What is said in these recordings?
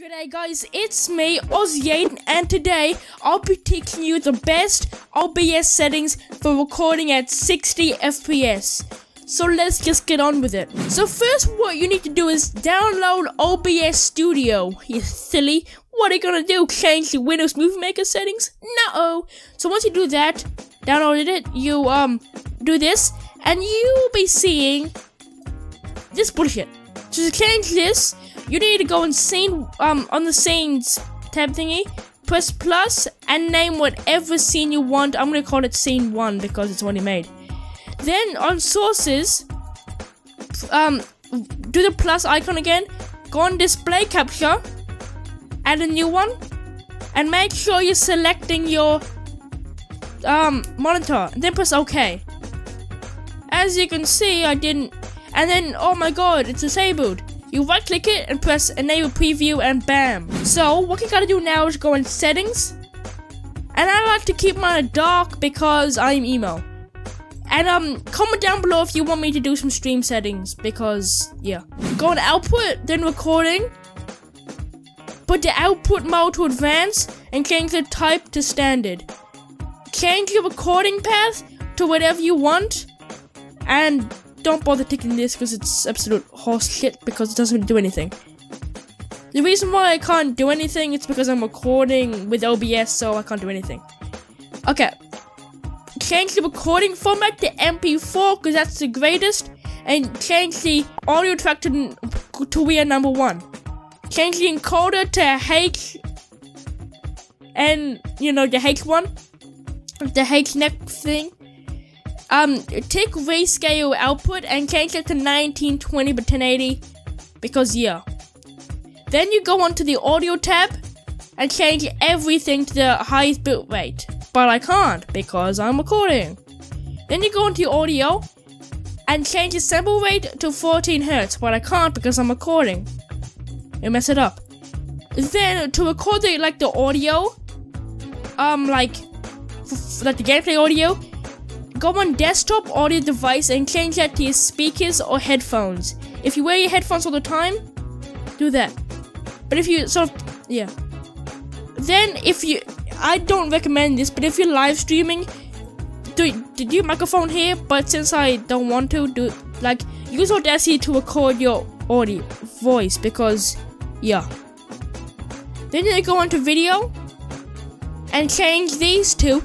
G'day guys, it's me, Aussie and today I'll be teaching you the best OBS settings for recording at 60 FPS. So let's just get on with it. So first what you need to do is download OBS Studio. You silly. What are you gonna do? Change the Windows Movie Maker settings? No. So once you do that, downloaded it, you um do this, and you'll be seeing this bullshit. So to change this, you need to go in scene um on the scenes tab thingy, press plus and name whatever scene you want. I'm gonna call it scene one because it's already made. Then on sources, um do the plus icon again, go on display capture, add a new one, and make sure you're selecting your um monitor. Then press OK. As you can see, I didn't and then oh my god, it's disabled. You right click it and press enable preview and bam. So what you gotta do now is go in settings. And I like to keep mine dark because I'm emo. And um comment down below if you want me to do some stream settings because yeah. Go on output, then recording. Put the output mode to advanced and change the type to standard. Change your recording path to whatever you want and don't bother taking this because it's absolute horse shit because it doesn't do anything. The reason why I can't do anything is because I'm recording with OBS, so I can't do anything. Okay. Change the recording format to MP4 because that's the greatest, and change the audio track to, to we are number one. Change the encoder to H, and you know the H one, the H neck thing. Um, take rescale output and change it to 1920 by 1080 because yeah. Then you go onto the audio tab and change everything to the highest bitrate. But I can't because I'm recording. Then you go into audio and change the sample rate to 14 Hz, but I can't because I'm recording. You mess it up. Then to record the like the audio, um like like the gameplay audio, Go on desktop audio device and change that to your speakers or headphones. If you wear your headphones all the time, do that. But if you sort of, yeah. Then if you, I don't recommend this, but if you're live streaming, do, do your microphone here, but since I don't want to, do like, use Audacity to record your audio, voice, because, yeah. Then you go onto video, and change these two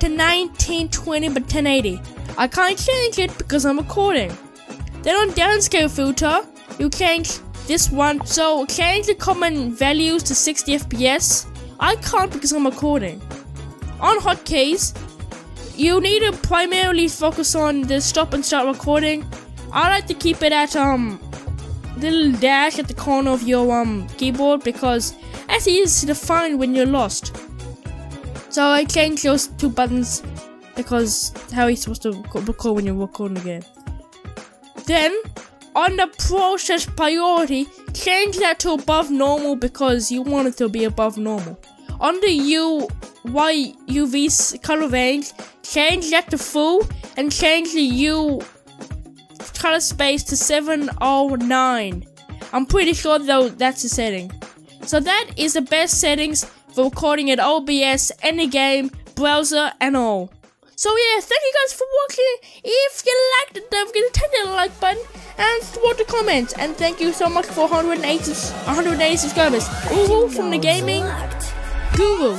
to 1920 by 1080. I can't change it because I'm recording. Then on downscale filter, you change this one. So change the common values to 60 FPS. I can't because I'm recording. On hotkeys, you need to primarily focus on the stop and start recording. I like to keep it at um little dash at the corner of your um keyboard because that's easy to find when you're lost. So I changed those two buttons because how are you supposed to record when you're recording again? Then on the process priority, change that to above normal because you want it to be above normal. On the U Y UV color range, change that to full and change the U color space to 709. I'm pretty sure though that's the setting. So that is the best settings recording at OBS, any game, browser, and all. So yeah, thank you guys for watching. If you liked it, don't forget to turn that like button and support the comments. And thank you so much for 180, 180 subscribers. Google from the gaming Google.